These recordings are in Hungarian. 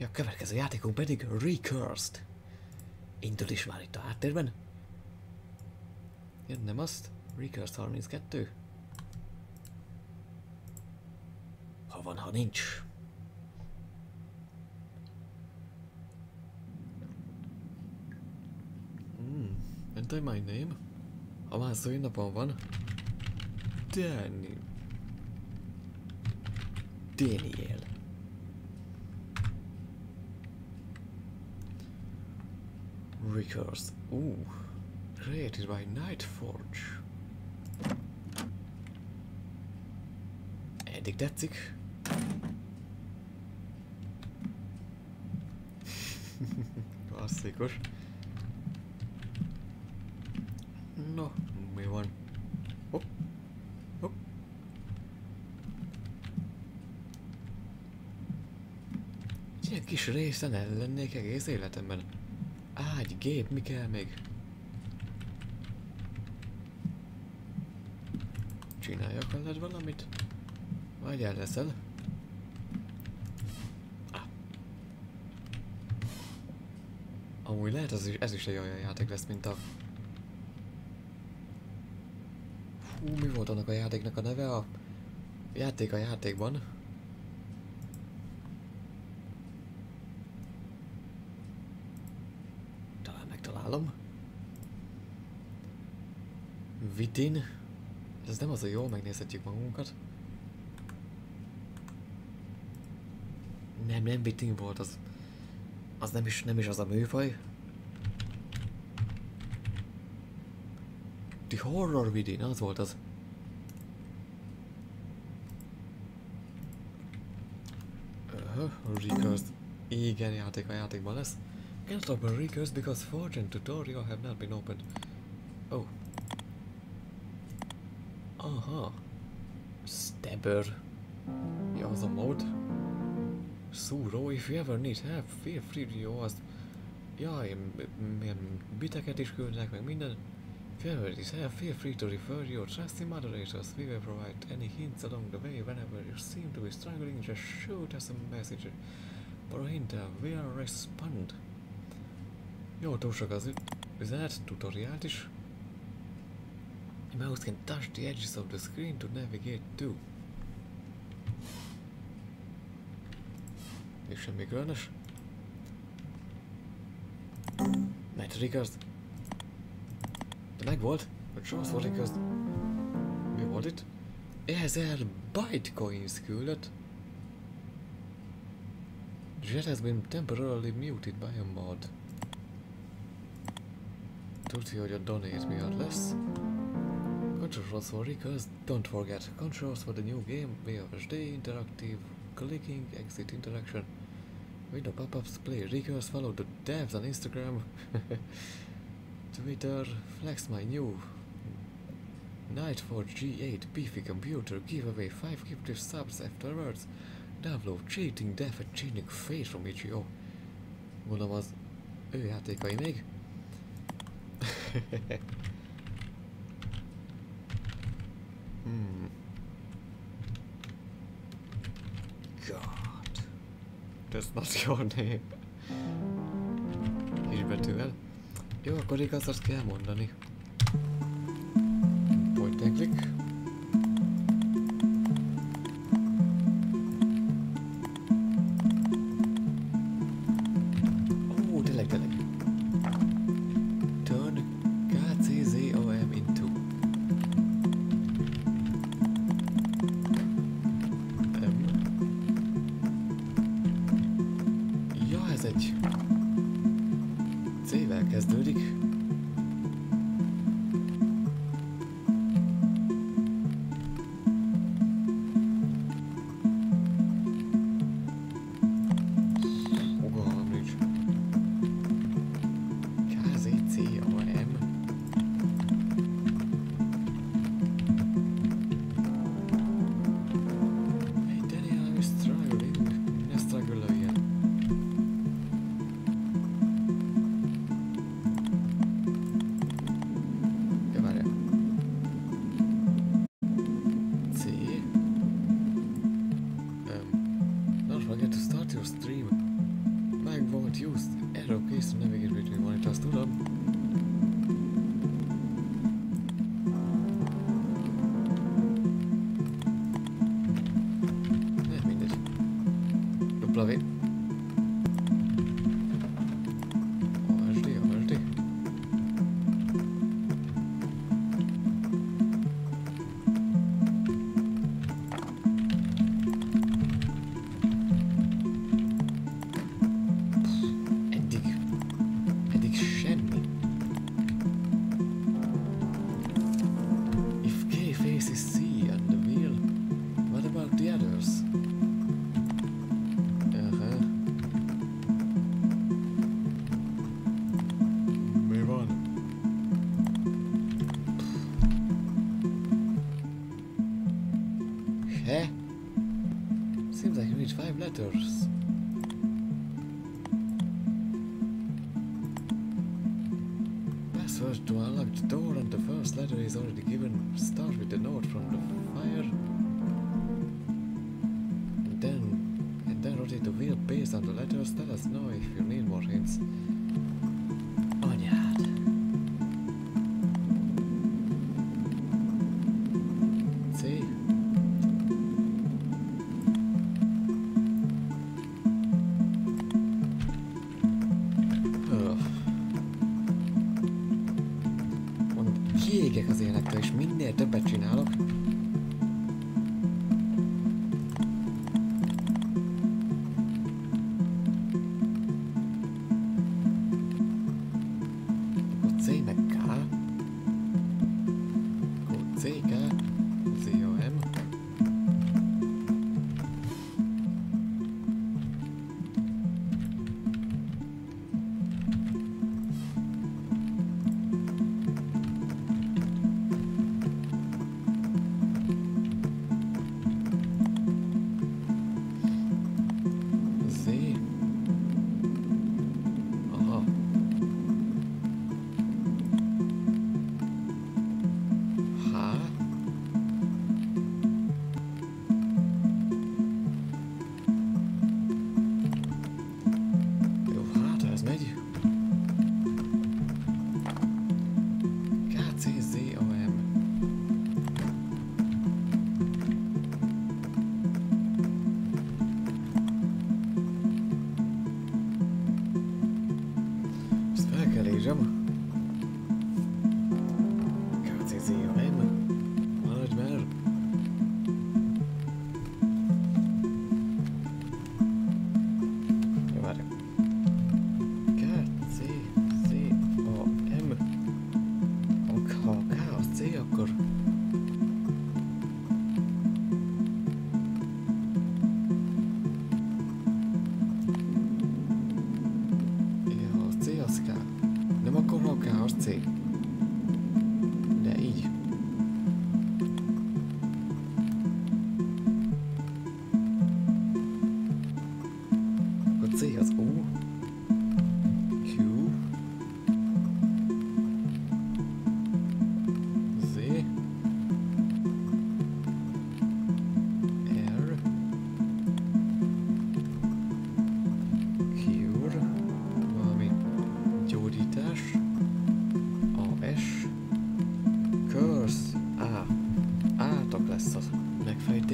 Ja, a következő játékunk pedig Recursed. Indul is már itt a háttérben. Jön nem azt? Recursed 32. Ha van, ha nincs. Hmm, enter my name. Ha már szó napon van. Danny. Daniel. Recurs. Ooh. Created by Nightforge. Eddig tetszik. Klasszikus. No, mi van? Hopp. Hopp. Ilyen kis részen el lennék egész életemben. Ágy, gép, mi kell még? Csináljak veled valamit? Vagy el leszel? Ah. Amúgy lehet ez is, ez is egy olyan játék lesz, mint a... Hú, mi volt annak a játéknak a neve? A játék a játékban. Megtalálom. Vitin. Ez nem az a jó, megnézhetjük magunkat. Nem, nem Vitin volt, az... Az nem is, nem is az a műfaj. The Horror Within, az volt az. Uh, Recursed. Igen, játék a játékban lesz. Can't open Recursed because Forge and tutorial have not been opened. Oh. Aha. Stabber. Ja, az a mod. Szúró, if you ever need help, feel free to az... Jaj, milyen biteket is küldnek, meg minden. If you ever need help, feel free to refer your trusty moderators. We will provide any hints along the way whenever you seem to be struggling. Just shoot us a message. For a hint, we'll respond. Jó, túl sok az üzenet, tutoriált is. The mouse can touch the edges of the screen to navigate to. És semmi különös. Metric az... De meg volt? Vagy sokszor az... Mi volt itt? 1000 bitcoins küldött. Jet has been temporarily muted by a mod. Tudja, hogy a donate miatt lesz. Controls for Recurs, don't forget. Controls for the new game, VFSD, interactive, clicking, exit interaction. Window pop-ups, play Recurs, follow the devs on Instagram. Twitter, flex my new Nightforge G8 beefy computer, give away 5 gifted subs afterwards. Download cheating, death and changing face from itch.io. Mondom az ő játékai még. Hmm. God. That's not your name. Kisbetűvel. Jó, akkor igaz, azt kell mondani. forget to start your stream. Blackboard used arrow keys to navigate between monitors. Hold on. Seems like you need five letters. Password to unlock the door and the first letter is already given. Start with the note from the fire. And then and then rotate the wheel based on the letters. Let us know if you need more hints. Kiégek az élettől, és minél többet csinálok.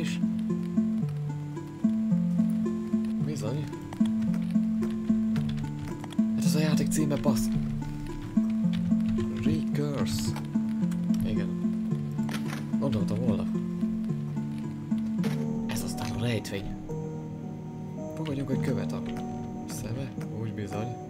Megfejtés. Bizony. Hát ez a játék címe, bassz. Recurse. Igen. Gondoltam volna. Ez aztán a rejtvény. Fogadjunk egy követ a szeme, úgy bizony.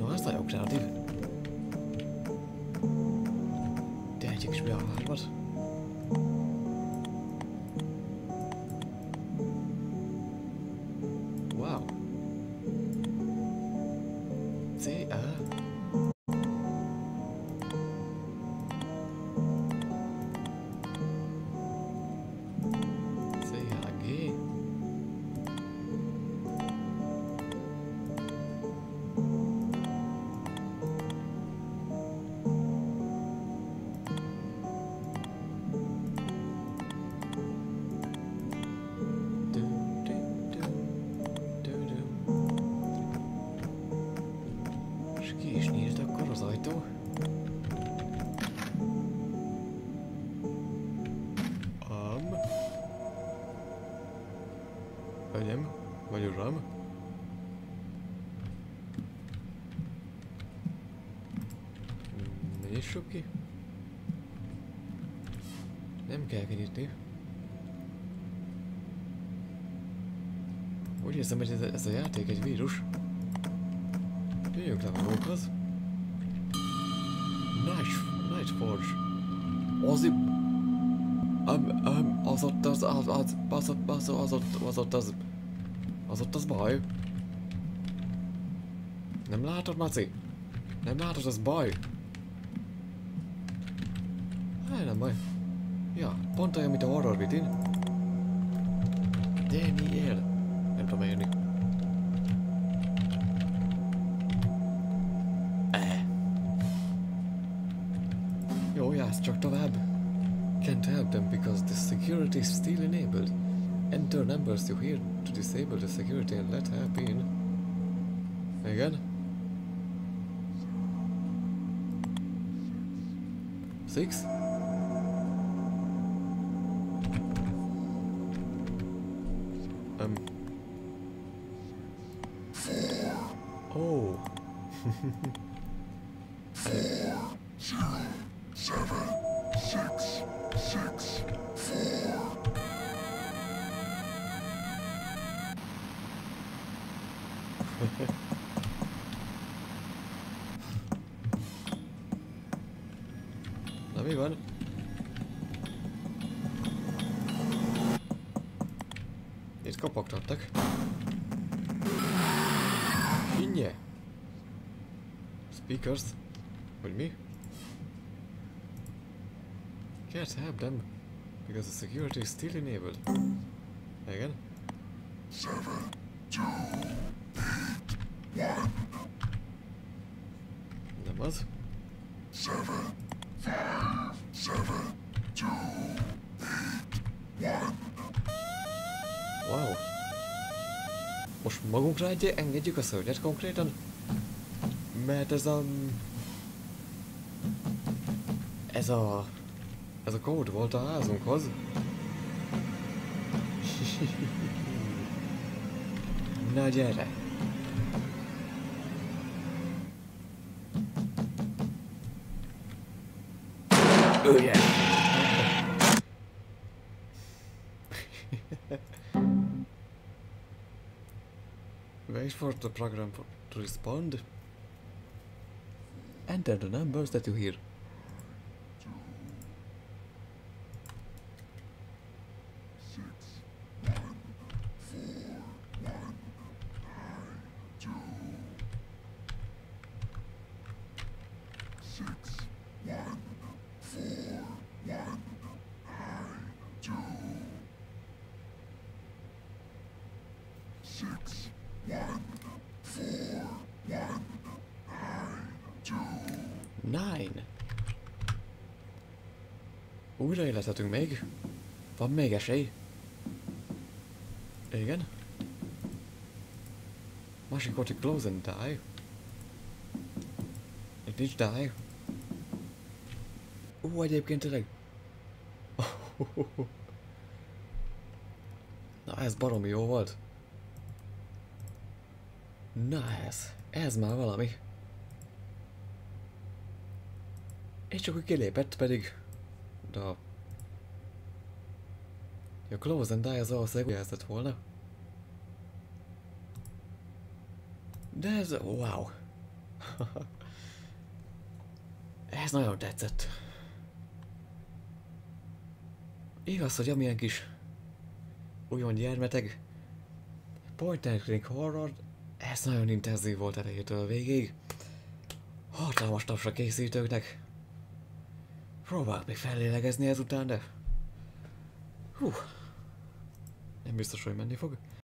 No dat ook jak alternatywy. Te jak. Nyissuk ki? Nem kell kinyitni. Úgy érzem, hogy ez, ez a játék egy vírus. Jöjjünk le magunkhoz. Night, Night Forge. Az itt... Um, um, az ott az, az, az, az, ott- az, az, ott, az ott az... Az ott az baj. Nem látod, Maci? Nem látod, az baj. Näin moi. Ja, ponta ei ole mitään horrorbitin. Daniel. entä mene niin. Äh. Yo, yeah, Structor web. Can't help them because the security is still enabled. Enter numbers you hear to disable the security and let her in. Again. Six? Um. Oh. four zero seven six six four. Let me run. Kopogtattak. Hinnye! Speakers? Vagy mi? Can't help them because the security is still enabled. Igen? Nem az? Wow. Magunkra egy engedjük a szörnyet konkrétan? Mert ez a... Ez a... Ez a kód volt a házunkhoz. Na gyere! Ölje! For the program for, to respond. Enter the numbers that you hear. Nine. Nein! Újraéletetünk még? Van még esély? Igen? Másik volt, hogy close and die. Itt nincs die. Ó, egyébként tényleg. Na ez baromi jó volt. Na ez, ez már valami. És hogy kilépett pedig... De... a- Ja, Close and Die az valószínűleg jelzett volna. De ez... Wow. ez nagyon tetszett. Igaz, hogy amilyen kis újon gyermeteg point and click horror, ez nagyon intenzív volt elejétől végig. Hatalmas tapsra készítőknek. Próbálok még fellélegezni ezután, de... Hú. Nem biztos, hogy menni fog.